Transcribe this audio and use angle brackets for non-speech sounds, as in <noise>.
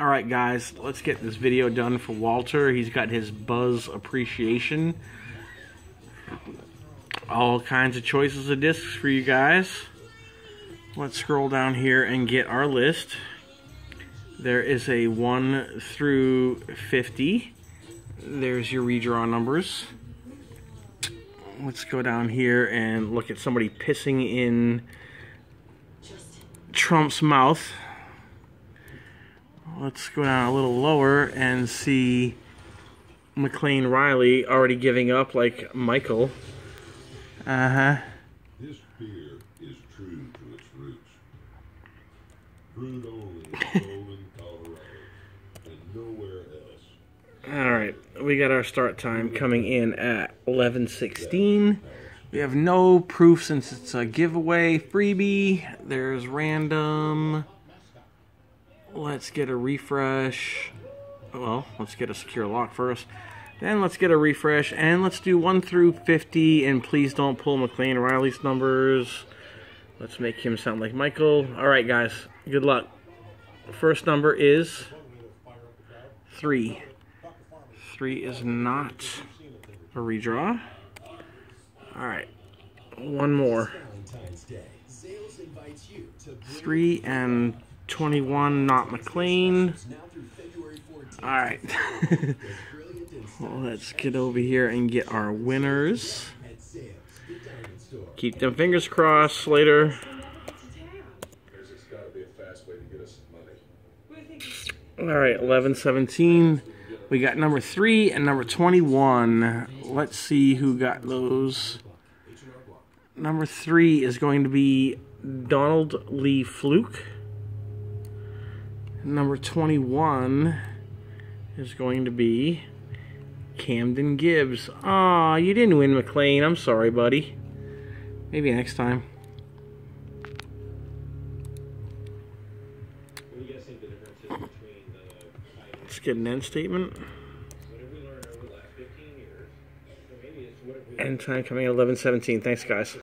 All right, guys, let's get this video done for Walter. He's got his Buzz appreciation. All kinds of choices of discs for you guys. Let's scroll down here and get our list. There is a 1 through 50. There's your redraw numbers. Let's go down here and look at somebody pissing in Trump's mouth. Let's go down a little lower and see McLean Riley already giving up like Michael. Uh huh. This beer is true to its roots. Brewed only in <laughs> Golden, Colorado, and nowhere else. All right, we got our start time coming in at 11:16. We have no proof since it's a giveaway freebie. There's random. Let's get a refresh. Well, let's get a secure lock first. Then let's get a refresh and let's do 1 through 50 and please don't pull McLean Riley's numbers. Let's make him sound like Michael. All right, guys, good luck. First number is 3. 3 is not a redraw. All right, one more. 3 and 21, not McLean. All right. <laughs> well, let's get over here and get our winners. Keep them fingers crossed later. All right, 11, 17. We got number 3 and number 21. Let's see who got those. Number 3 is going to be Donald Lee Fluke. Number 21 is going to be Camden Gibbs. Ah, you didn't win McLean. I'm sorry, buddy. Maybe next time. What do you guys think the difference is between the items? Let's get an end statement. What have we learned over the last 15 years? So maybe it's what have we End time coming at 11.17. Thanks, guys.